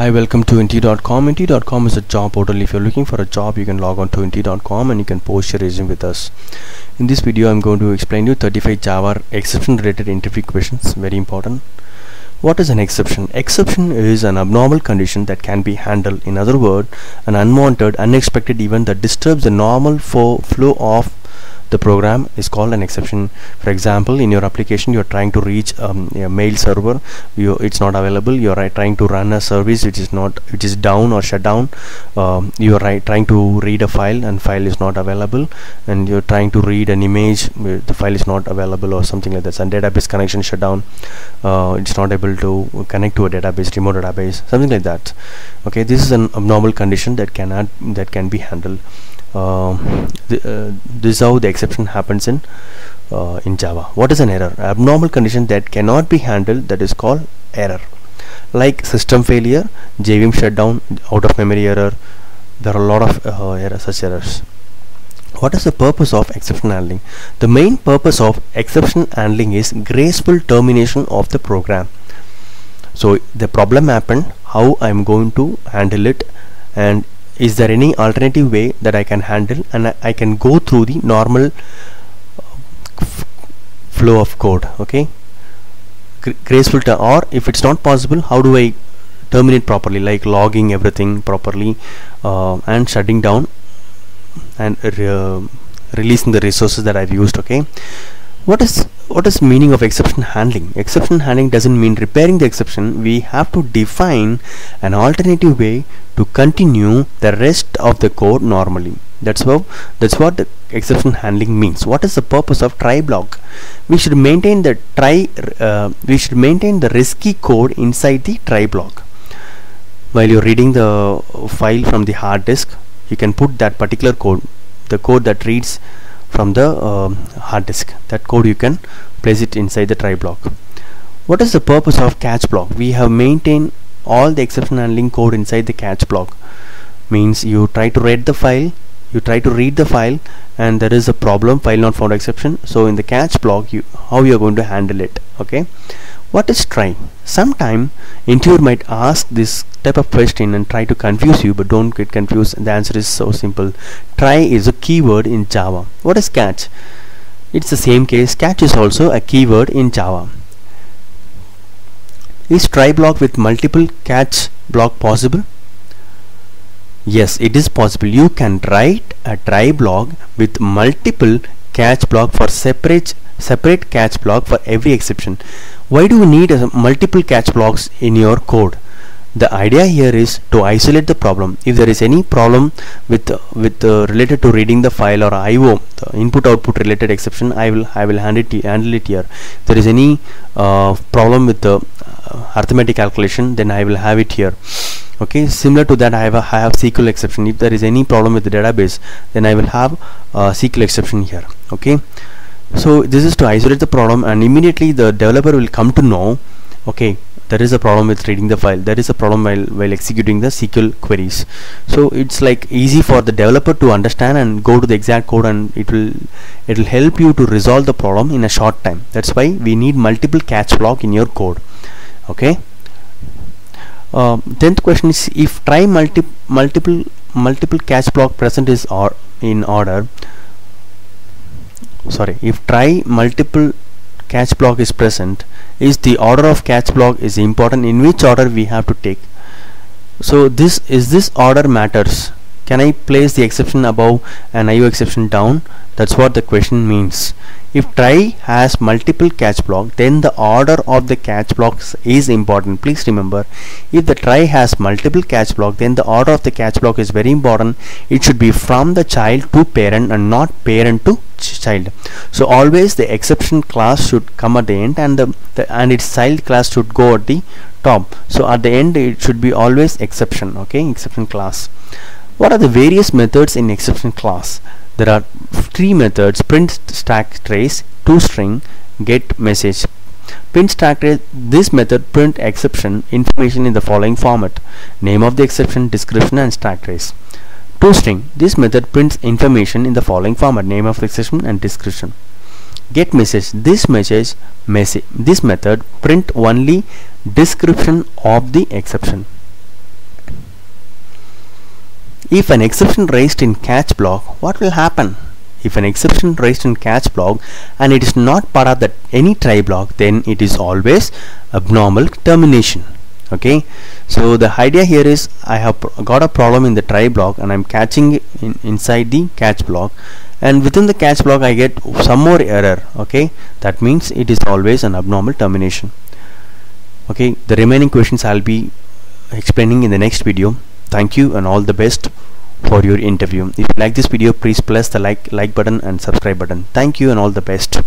Hi, welcome to InterviewDot.com. InterviewDot.com is a job portal. If you're looking for a job, you can log on to InterviewDot.com and you can post your resume with us. In this video, I'm going to explain you 35 Java exception related interview questions. Very important. What is an exception? Exception is an abnormal condition that can be handled. In other words, an unwanted, unexpected event that disturbs the normal flow of the program is called an exception. For example in your application you're trying to reach um, a mail server. You it's not available. You're trying to run a service which is not which is down or shut down. Um, you're trying to read a file and file is not available. And you're trying to read an image the file is not available or something like that. And database connection shut down. Uh, it's not able to connect to a database remote database something like that. Okay this is an abnormal condition that cannot that can be handled uh, uh, this is how the exception happens in uh, in Java. What is an error? Abnormal condition that cannot be handled that is called error. Like system failure, JVM shutdown, out of memory error. There are a lot of uh, errors, such errors. What is the purpose of exception handling? The main purpose of exception handling is graceful termination of the program. So the problem happened, how I am going to handle it and is there any alternative way that I can handle and I, can go through the normal uh, flow of code okay? Gr graceful or if it's not possible how do I terminate properly like logging everything properly uh, and shutting down and uh, releasing the resources that I've used okay what is what is meaning of exception handling? Exception handling doesn't mean repairing the exception. We have to define an alternative way to continue the rest of the code normally. That's how that's what the exception handling means. What is the purpose of try block? We should maintain the try uh, we should maintain the risky code inside the try block. While you're reading the file from the hard disk you can put that particular code the code that reads from the uh, hard disk. That code you can place it inside the try block. What is the purpose of catch block? We have maintained all the exception handling code inside the catch block. Means you try to read the file you try to read the file and there is a problem file not found exception. So in the catch block you how you are going to handle it okay what is try? Sometime interviewer might ask this type of question and try to confuse you but don't get confused the answer is so simple. Try is a keyword in Java. What is catch? It's the same case catch is also a keyword in Java. Is try block with multiple catch block possible? Yes, it is possible. You can write a try block with multiple catch block for separate separate catch block for every exception why do we need uh, multiple catch blocks in your code? The idea here is to isolate the problem. If there is any problem with uh, with uh, related to reading the file or IO the input output related exception I will I will handle it, handle it here. If there is any uh, problem with the uh, arithmetic calculation then I will have it here. Okay similar to that I have a I have SQL exception. If there is any problem with the database then I will have a SQL exception here. Okay so this is to isolate the problem and immediately the developer will come to know okay there is a problem with reading the file there is a problem while while executing the SQL queries. So it's like easy for the developer to understand and go to the exact code and it will it will help you to resolve the problem in a short time. That's why we need multiple catch block in your code okay? Uh, tenth question is if try multi multiple multiple catch block present is or in order sorry if try multiple catch block is present is the order of catch block is important in which order we have to take. So this is this order matters? Can I place the exception above and IO exception down? That's what the question means. If try has multiple catch block then the order of the catch blocks is important. Please remember if the try has multiple catch block then the order of the catch block is very important. It should be from the child to parent and not parent to child. So always the exception class should come at the end and the, the and its child class should go at the top. So at the end it should be always exception okay exception class. What are the various methods in exception class? There are three methods. Print stack trace toString get message. Print stack trace this method print exception information in the following format. Name of the exception description and stack trace toString this method prints information in the following format name of the exception and description. Get message. This message message this method print only description of the exception. If an exception raised in catch block what will happen? If an exception raised in catch block and it is not part of that any try block then it is always abnormal termination okay? So the idea here is I have got a problem in the try block and I'm catching in inside the catch block. And within the catch block I get some more error. Okay? That means it is always an abnormal termination. Okay? The remaining questions I'll be explaining in the next video. Thank you and all the best for your interview. If you like this video please press the like like button and subscribe button. Thank you and all the best